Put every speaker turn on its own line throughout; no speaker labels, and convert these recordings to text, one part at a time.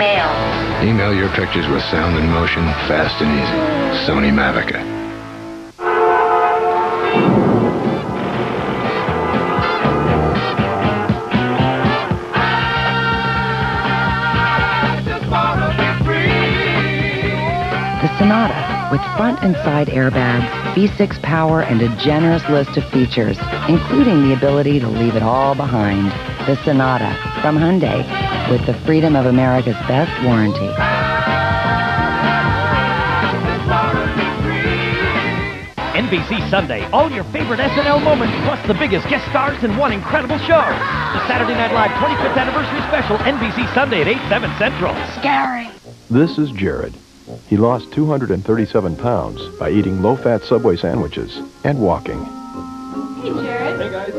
mail. Email your pictures with sound and motion, fast and easy. Sony Mavica.
With front and side airbags, V6 power, and a generous list of features, including the ability to leave it all behind. The Sonata from Hyundai, with the freedom of America's best warranty.
NBC Sunday, all your favorite SNL moments plus the biggest guest stars in one incredible show. The Saturday Night Live 25th Anniversary Special, NBC Sunday at 8, 7 Central.
Scary.
This is Jared. He lost 237 pounds by eating low-fat Subway sandwiches and walking.
Hey, Jared.
Hey, guys.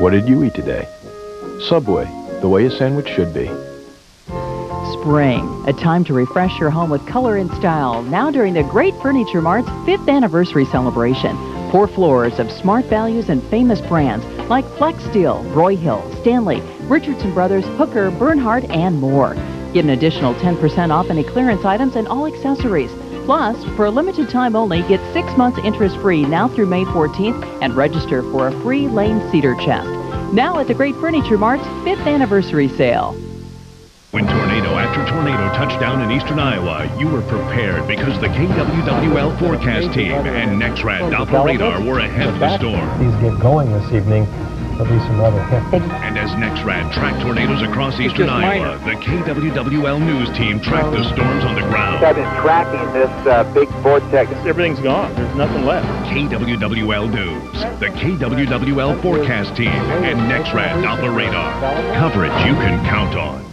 What did you eat today? Subway, the way a sandwich should be.
Spring, a time to refresh your home with color and style. Now during the Great Furniture Mart's 5th anniversary celebration. Four floors of smart values and famous brands like Flexsteel, Roy Hill, Stanley, Richardson Brothers, Hooker, Bernhardt, and more. Get an additional 10% off any clearance items and all accessories. Plus, for a limited time only, get six months interest free now through May 14th and register for a free Lane Cedar chest. Now at the Great Furniture Mart's 5th anniversary sale.
When tornado after tornado touched down in eastern Iowa, you were prepared because the KWWL forecast team and NEXRAD Doppler radar were ahead of the storm.
These get going this evening. There'll be some rather hefty.
And as NEXRAD tracked tornadoes across eastern Iowa, the KWWL news team tracked the storms on the ground.
I've been tracking this uh, big vortex.
Everything's gone. There's nothing left.
KWWL News, the KWWL forecast team, and NEXRAD Doppler radar. Coverage you can count on.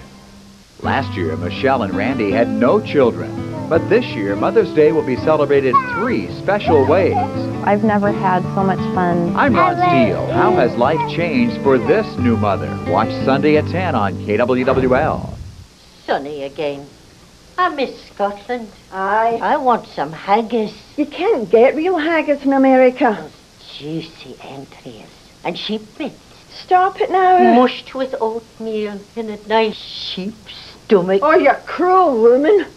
Last year, Michelle and Randy had no children. But this year, Mother's Day will be celebrated three special ways.
I've never had so much fun.
I'm Ron Steele. How has life changed for this new mother? Watch Sunday at 10 on KWWL.
Sunny again. I miss Scotland. Aye. I want some haggis.
You can't get real haggis in America.
Juicy entrails and sheep bits.
Stop it now.
Mushed with oatmeal in a nice sheep's stomach.
Oh, you cruel woman.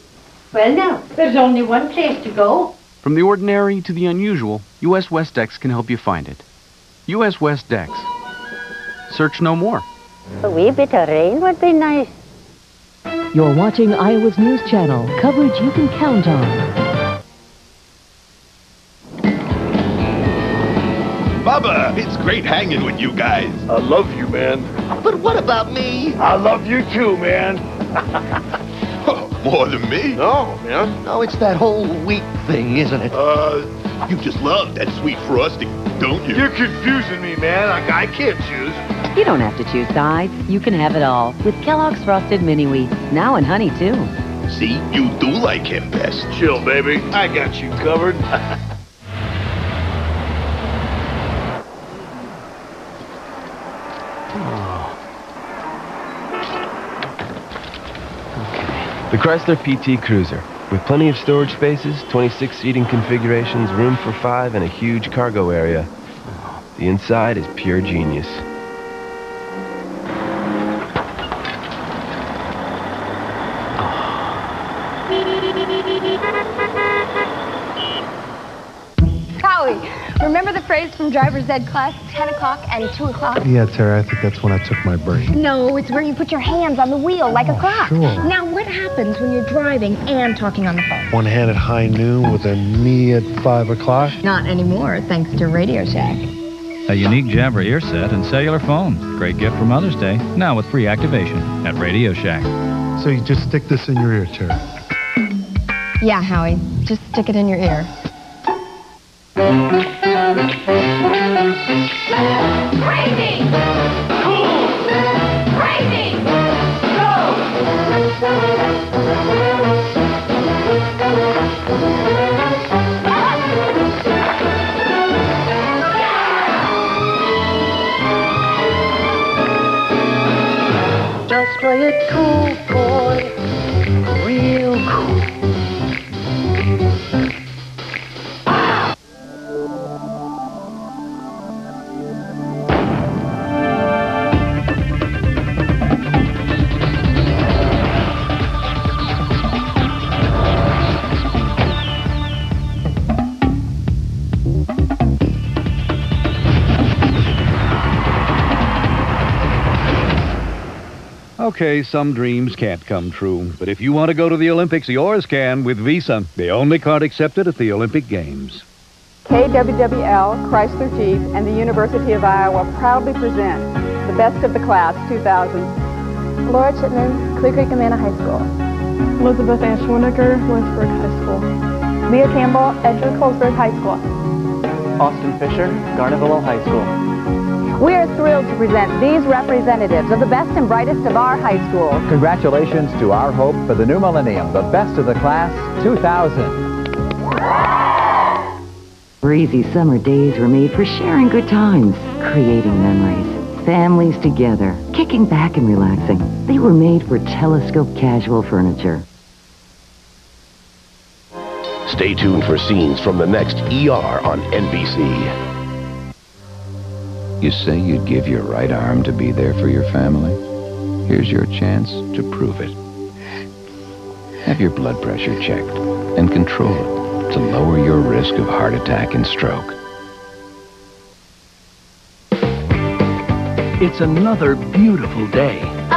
Well, now, there's only one place to go.
From the ordinary to the unusual, U.S. West Dex can help you find it. U.S. West Dex. Search no more.
A wee bit of rain would be nice.
You're watching Iowa's News Channel, coverage you can count on.
Bubba, it's great hanging with you guys.
I love you, man.
But what about me?
I love you too, man.
More than me?
No, man.
No, it's that whole wheat thing, isn't it?
Uh,
you just love that sweet frosting, don't you?
You're confusing me, man. I, I can't choose.
You don't have to choose sides. You can have it all with Kellogg's Frosted Mini Wheats. Now in honey, too.
See, you do like him best.
Chill, baby. I got you covered.
The Chrysler PT Cruiser. With plenty of storage spaces, 26 seating configurations, room for five, and a huge cargo area. The inside is pure genius.
Phrase from driver's ed class, 10 o'clock and 2 o'clock?
Yeah, Tara, I think that's when I took my break.
No, it's where you put your hands on the wheel like a oh, clock.
sure.
Now, what happens when you're driving and talking on the phone?
One hand at high noon with a knee at 5 o'clock.
Not anymore, thanks to Radio Shack.
A unique Jabra ear set and cellular phone. Great gift for Mother's Day. Now with free activation at Radio Shack.
So you just stick this in your ear, Tara.
Yeah, Howie, just stick it in your ear.
Crazy!
Okay, some dreams can't come true, but if you want to go to the Olympics, yours can with Visa, the only card accepted at the Olympic Games.
KWWL, Chrysler Jeep, and the University of Iowa proudly present the Best of the Class 2000.
Laura Chipman, Clear Creek Amana High School.
Elizabeth Ashwiniker, Lynchburg High School.
Leah Campbell, Edgewood Colesburg High School.
Austin Fisher, Garnavillo High School.
We are thrilled to present these representatives of the best and brightest of our high school.
Congratulations to our hope for the new millennium, the best of the class 2000.
Breezy summer days were made for sharing good times, creating memories, families together, kicking back and relaxing. They were made for telescope casual furniture.
Stay tuned for scenes from the next ER on NBC.
You say you'd give your right arm to be there for your family? Here's your chance to prove it. Have your blood pressure checked and control it to lower your risk of heart attack and stroke.
It's another beautiful day.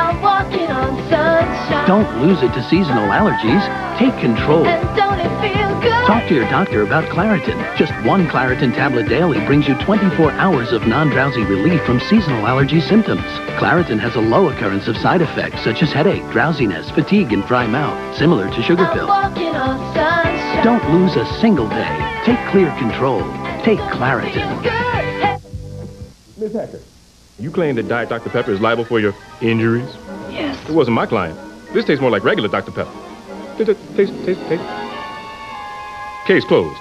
I'm walking on sunshine.
Don't lose it to seasonal allergies. Take control.
And don't it feel good?
Talk to your doctor about Claritin. Just one Claritin tablet daily brings you 24 hours of non-drowsy relief from seasonal allergy symptoms. Claritin has a low occurrence of side effects such as headache, drowsiness, fatigue, and dry mouth, similar to sugar
I'm
pills.
walking on sunshine.
Don't lose a single day. Take clear control. Take Claritin.
Miss Hacker, you claim that Diet Dr. Pepper is liable for your injuries?
Yes.
It wasn't my client. This tastes more like regular Dr. Pepper. Taste, taste, taste, taste. Case closed.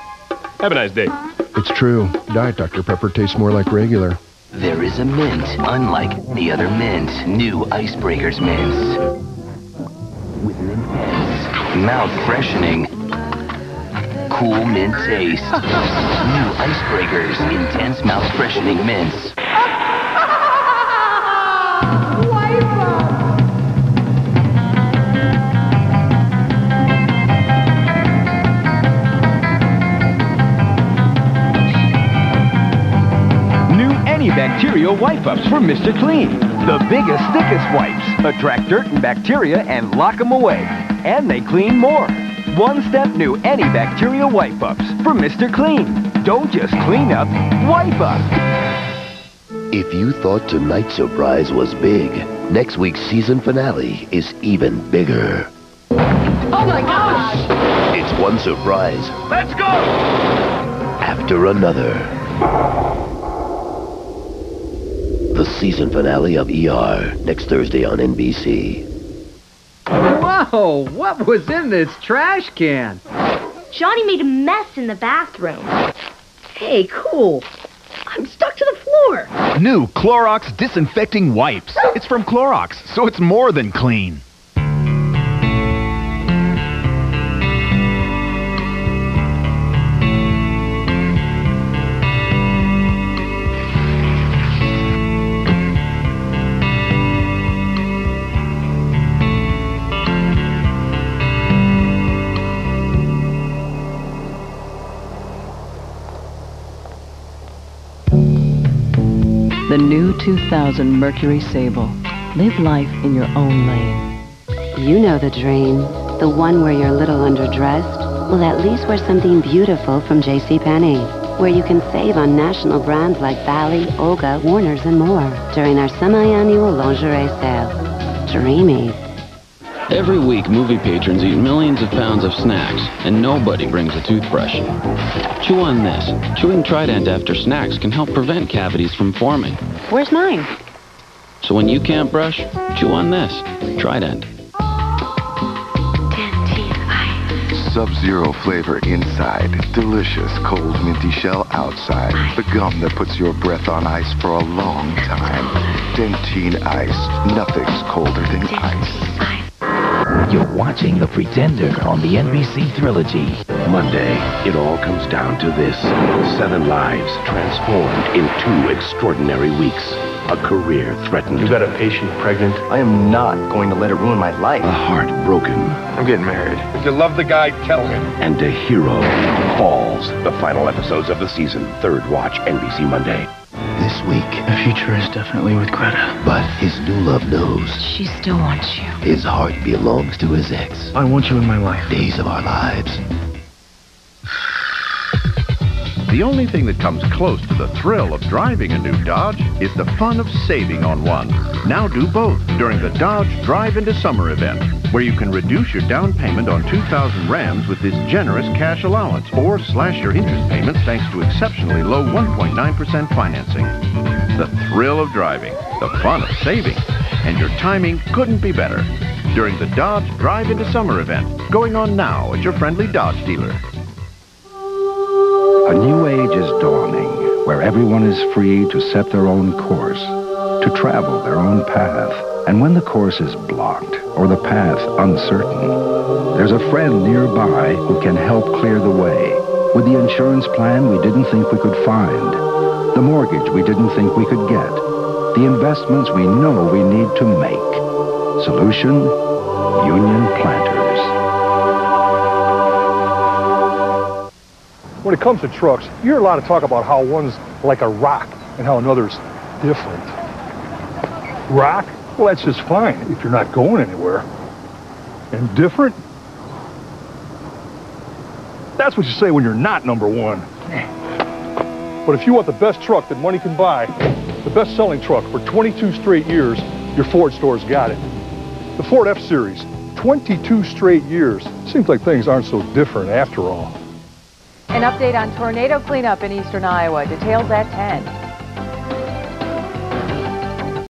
Have a nice day.
It's true. Diet Dr. Pepper tastes more like regular.
There is a mint, unlike any other mint. New Ice Breakers mints. With an intense, mouth-freshening, cool mint taste. New Ice Breakers, intense mouth-freshening mints.
New antibacterial wipe-ups from Mr. Clean. The biggest, thickest wipes. Attract dirt and bacteria and lock them away. And they clean more. One-step new antibacterial wipe-ups from Mr. Clean. Don't just clean up, wipe up.
If you thought tonight's surprise was big, next week's season finale is even bigger.
Oh my gosh!
It's one surprise
Let's go!
after another. The season finale of ER, next Thursday on NBC.
Whoa, what was in this trash can?
Johnny made a mess in the bathroom.
Hey, cool. I'm stuck to the floor.
New Clorox disinfecting wipes. It's from Clorox, so it's more than clean.
The new 2000 Mercury Sable. Live life in your own lane.
You know the dream. The one where you're a little underdressed. Well, at least wear something beautiful from JCPenney, where you can save on national brands like Bali, Olga, Warner's, and more during our semi-annual lingerie sale. Dreamy.
Every week, movie patrons eat millions of pounds of snacks, and nobody brings a toothbrush. Chew on this. Chewing Trident after snacks can help prevent cavities from forming.
Where's mine?
So when you can't brush, chew on this. Trident.
Sub-Zero flavor inside, delicious cold minty shell outside. The gum that puts your breath on ice for a long time. Dentyne Ice. Nothing's colder than ice.
You're watching The Pretender on the NBC Trilogy. Monday, it all comes down to this. Seven lives transformed in two extraordinary weeks. A career threatened.
You got a patient pregnant? I am not going to let it ruin my life.
A heart broken.
I'm getting married.
If you love the guy, tell him.
And a hero falls. The final episodes of the season. Third watch, NBC Monday. This week.
The future is definitely with Greta.
But his new love knows
She still wants you.
his heart belongs to his ex.
I want you in my life.
Days of our lives.
The only thing that comes close to the thrill of driving a new Dodge is the fun of saving on one. Now do both during the Dodge Drive into Summer event, where you can reduce your down payment on 2000 Rams with this generous cash allowance or slash your interest payments thanks to exceptionally low 1.9% financing. The thrill of driving, the fun of saving, and your timing couldn't be better. During the Dodge Drive into Summer event, going on now at your friendly Dodge dealer.
A new age is dawning where everyone is free to set their own course, to travel their own path. And when the course is blocked or the path uncertain, there's a friend nearby who can help clear the way with the insurance plan we didn't think we could find, the mortgage we didn't think we could get, the investments we know we need to make. Solution Union Planters.
When it comes to trucks, you hear a lot of talk about how one's like a rock and how another's different. Rock? Well, that's just fine if you're not going anywhere. And different? That's what you say when you're not number one. But if you want the best truck that money can buy, the best-selling truck for 22 straight years, your Ford store's got it. The Ford F-Series, 22 straight years. Seems like things aren't so different after all.
An update on tornado cleanup in eastern Iowa. Details at 10.